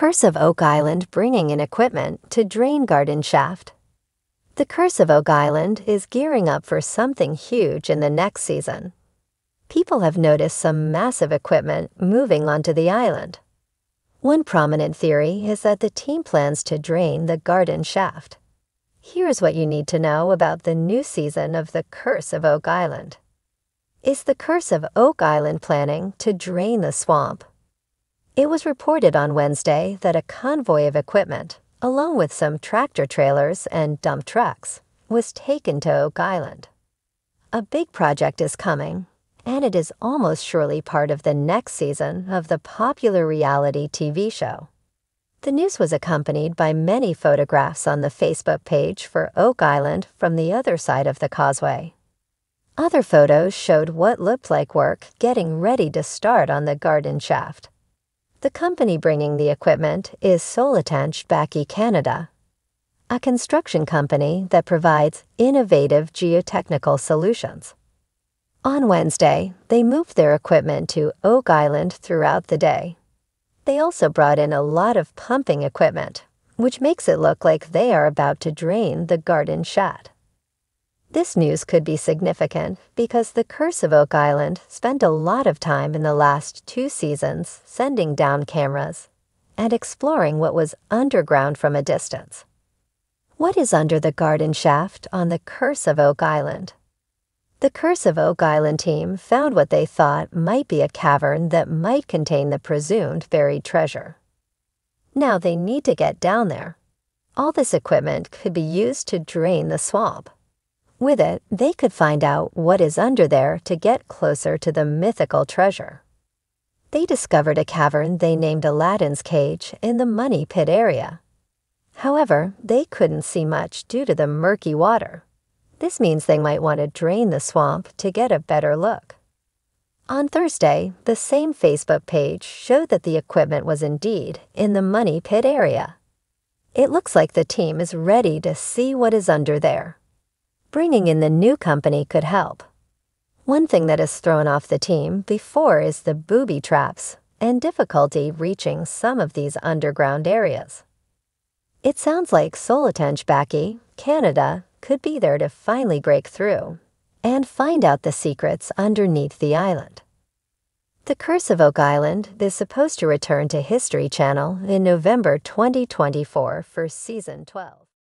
Curse of Oak Island bringing in equipment to drain garden shaft. The Curse of Oak Island is gearing up for something huge in the next season. People have noticed some massive equipment moving onto the island. One prominent theory is that the team plans to drain the garden shaft. Here's what you need to know about the new season of The Curse of Oak Island. Is the Curse of Oak Island planning to drain the swamp? It was reported on Wednesday that a convoy of equipment, along with some tractor trailers and dump trucks, was taken to Oak Island. A big project is coming, and it is almost surely part of the next season of the popular reality TV show. The news was accompanied by many photographs on the Facebook page for Oak Island from the other side of the causeway. Other photos showed what looked like work getting ready to start on the garden shaft. The company bringing the equipment is Soletanche Bachy Canada, a construction company that provides innovative geotechnical solutions. On Wednesday, they moved their equipment to Oak Island throughout the day. They also brought in a lot of pumping equipment, which makes it look like they are about to drain the garden shaft. This news could be significant because the Curse of Oak Island spent a lot of time in the last two seasons sending down cameras and exploring what was underground from a distance. What is under the garden shaft on the Curse of Oak Island? The Curse of Oak Island team found what they thought might be a cavern that might contain the presumed buried treasure. Now they need to get down there. All this equipment could be used to drain the swamp. With it, they could find out what is under there to get closer to the mythical treasure. They discovered a cavern they named Aladdin's Cage in the Money Pit area. However, they couldn't see much due to the murky water. This means they might want to drain the swamp to get a better look. On Thursday, the same Facebook page showed that the equipment was indeed in the Money Pit area. It looks like the team is ready to see what is under there. Bringing in the new company could help. One thing that has thrown off the team before is the booby traps and difficulty reaching some of these underground areas. It sounds like Soletanche Bachy, Canada, could be there to finally break through and find out the secrets underneath the island. The Curse of Oak Island is supposed to return to History Channel in November 2024 for season 12.